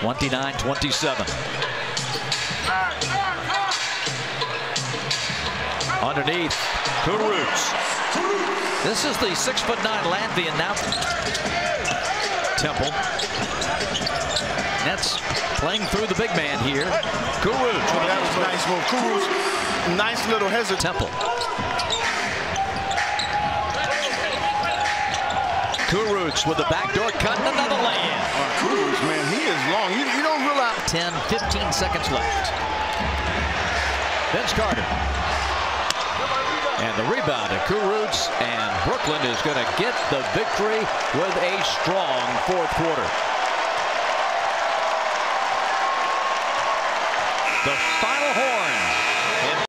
29-27. Underneath, Kurucs. This is the six foot nine Latvian now. Temple. Nets playing through the big man here. Kurucs. Oh, that was a nice move. Nice little hesitation. Temple. Kurucs with the backdoor cut and another lay-in. Kurucs, man, he. You, you don't realize. 10, 15 seconds left. Vince Carter. And the rebound to Kurucs, and Brooklyn is going to get the victory with a strong fourth quarter. The final